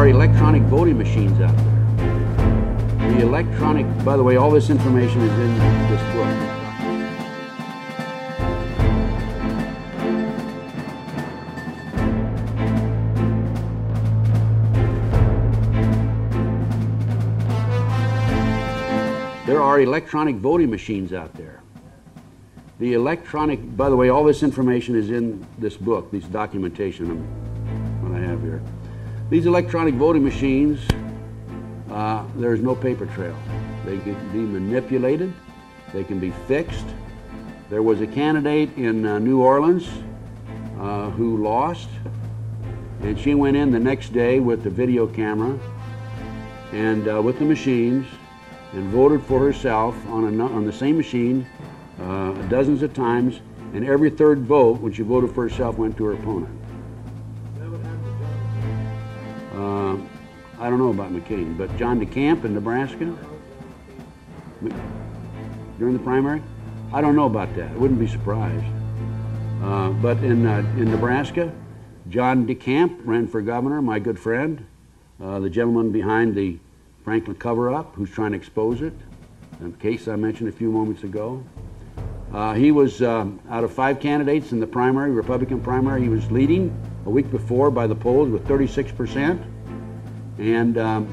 are electronic voting machines out there. The electronic, by the way, all this information is in this book. There are electronic voting machines out there. The electronic, by the way, all this information is in this book, this documentation what I have here. These electronic voting machines, uh, there's no paper trail. They can be manipulated, they can be fixed. There was a candidate in uh, New Orleans uh, who lost, and she went in the next day with the video camera and uh, with the machines and voted for herself on, a, on the same machine uh, dozens of times, and every third vote, when she voted for herself, went to her opponent. Uh, I don't know about McCain, but John DeCamp in Nebraska during the primary, I don't know about that. I wouldn't be surprised. Uh, but in uh, in Nebraska, John DeCamp ran for governor. My good friend, uh, the gentleman behind the Franklin cover-up, who's trying to expose it, the case I mentioned a few moments ago. Uh, he was um, out of five candidates in the primary, Republican primary. He was leading a week before by the polls with 36%. And um,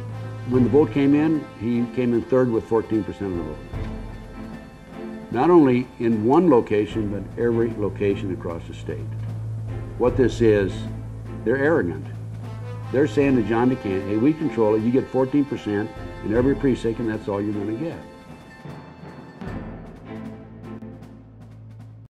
when the vote came in, he came in third with 14% of the vote. Not only in one location, but every location across the state. What this is, they're arrogant. They're saying to John DeCamp, hey, we control it. You get 14% in every precinct, and that's all you're going to get.